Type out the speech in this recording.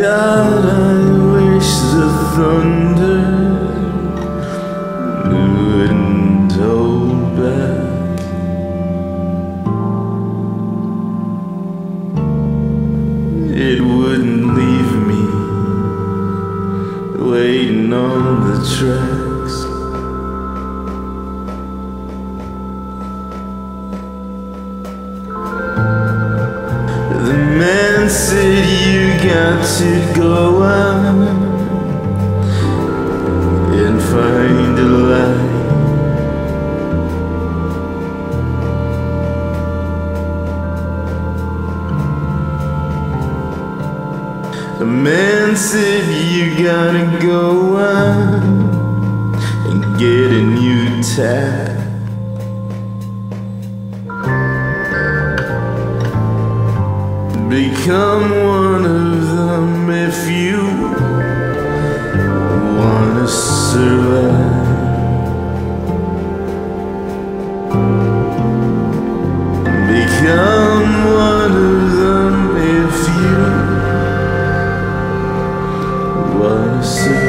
God, I wish the thunder wouldn't hold back. It wouldn't leave me waiting on the tracks. The man said got to go out and find a light. The man said you gotta go out and get a new Become one of them if you wanna survive. Become one of them if you wanna survive.